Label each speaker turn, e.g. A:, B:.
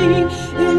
A: she